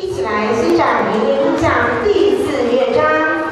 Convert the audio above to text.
一起来欣赏《芸芸讲》第四乐章。